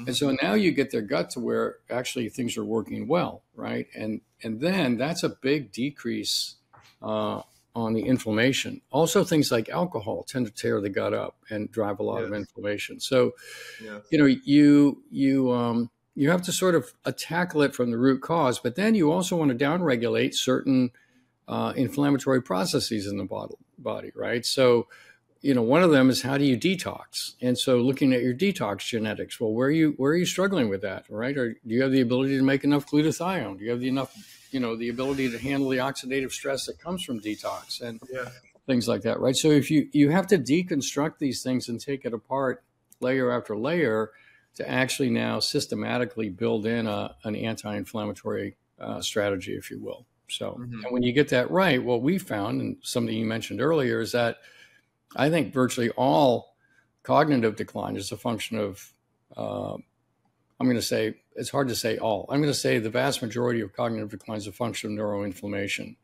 Mm-hmm. And so now you get their gut to where actually things are working well, right? And and then that's a big decrease uh, on the inflammation. Also, things like alcohol tend to tear the gut up and drive a lot yes. of inflammation. So, yes. you know, you you um, you have to sort of tackle it from the root cause, but then you also want to downregulate certain uh, inflammatory processes in the body, body, right? So, you know, one of them is how do you detox? And so, looking at your detox genetics, well, where are you where are you struggling with that, right? Or do you have the ability to make enough glutathione? Do you have the enough, you know, the ability to handle the oxidative stress that comes from detox and yeah. things like that, right? So, if you you have to deconstruct these things and take it apart layer after layer to actually now systematically build in a, an anti-inflammatory uh, strategy, if you will. So, mm-hmm. and when you get that right, what we found, and something you mentioned earlier, is that I think virtually all cognitive decline is a function of, uh, I'm going to say, it's hard to say all. I'm going to say the vast majority of cognitive decline is a function of neuroinflammation.